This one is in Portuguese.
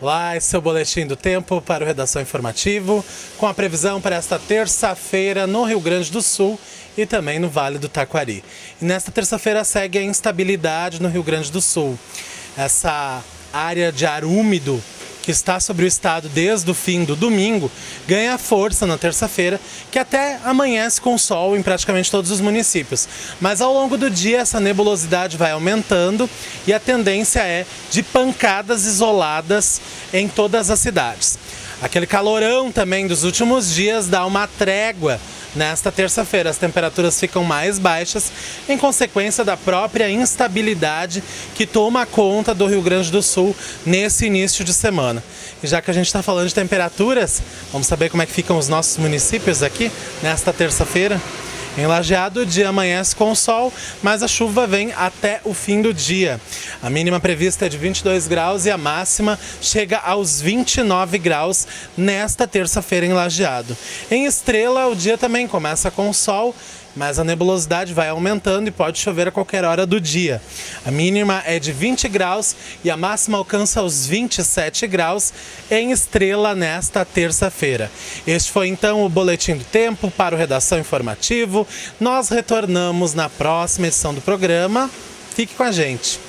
Olá, esse é o Boletim do Tempo para o Redação Informativo, com a previsão para esta terça-feira no Rio Grande do Sul e também no Vale do Taquari. E nesta terça-feira segue a instabilidade no Rio Grande do Sul. Essa área de ar úmido que está sobre o estado desde o fim do domingo, ganha força na terça-feira, que até amanhece com sol em praticamente todos os municípios. Mas ao longo do dia essa nebulosidade vai aumentando e a tendência é de pancadas isoladas em todas as cidades. Aquele calorão também dos últimos dias dá uma trégua Nesta terça-feira, as temperaturas ficam mais baixas em consequência da própria instabilidade que toma conta do Rio Grande do Sul nesse início de semana. E já que a gente está falando de temperaturas, vamos saber como é que ficam os nossos municípios aqui nesta terça-feira? Em Lajeado, o dia amanhece com sol, mas a chuva vem até o fim do dia. A mínima prevista é de 22 graus e a máxima chega aos 29 graus nesta terça-feira em Lajeado. Em Estrela, o dia também começa com sol mas a nebulosidade vai aumentando e pode chover a qualquer hora do dia. A mínima é de 20 graus e a máxima alcança os 27 graus em Estrela nesta terça-feira. Este foi então o Boletim do Tempo para o Redação Informativo. Nós retornamos na próxima edição do programa. Fique com a gente.